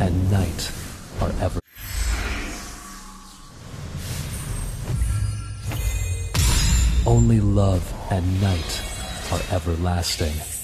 and night are ever. Only love and night are everlasting.